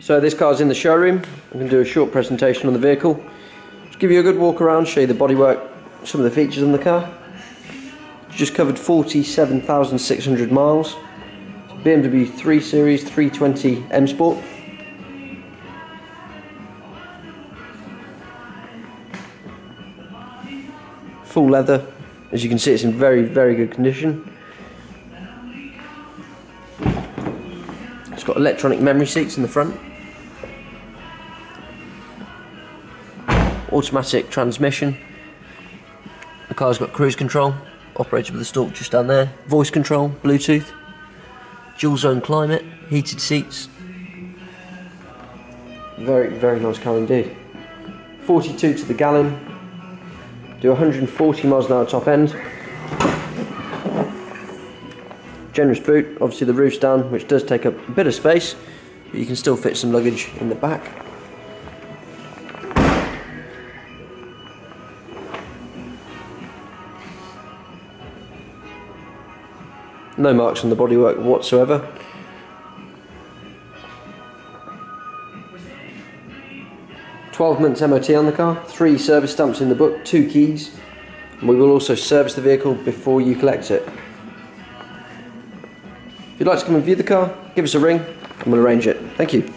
So this car's in the showroom. I'm going to do a short presentation on the vehicle. Just give you a good walk around, show you the bodywork, some of the features on the car. Just covered 47,600 miles. BMW 3 Series 320 M Sport. Full leather. As you can see, it's in very, very good condition. It's got electronic memory seats in the front. Automatic transmission. The car's got cruise control, operated with the stalk just down there. Voice control, Bluetooth. Dual zone climate, heated seats. Very, very nice car indeed. 42 to the gallon. Do 140 miles an hour top end. Generous boot, obviously the roof's down, which does take up a bit of space, but you can still fit some luggage in the back. No marks on the bodywork whatsoever. Twelve months MOT on the car, three service stamps in the book, two keys, and we will also service the vehicle before you collect it. If you'd like to come and view the car, give us a ring and we'll arrange it. Thank you.